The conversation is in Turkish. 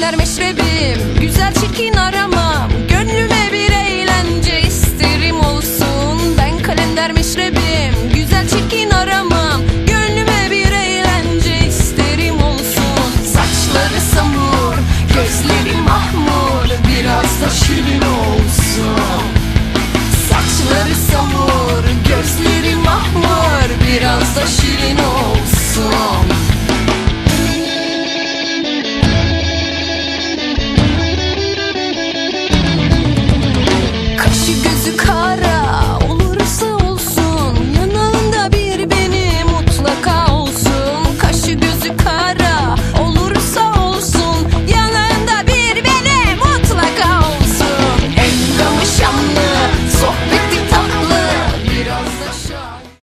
Güller meşrebim Güzel çekin ara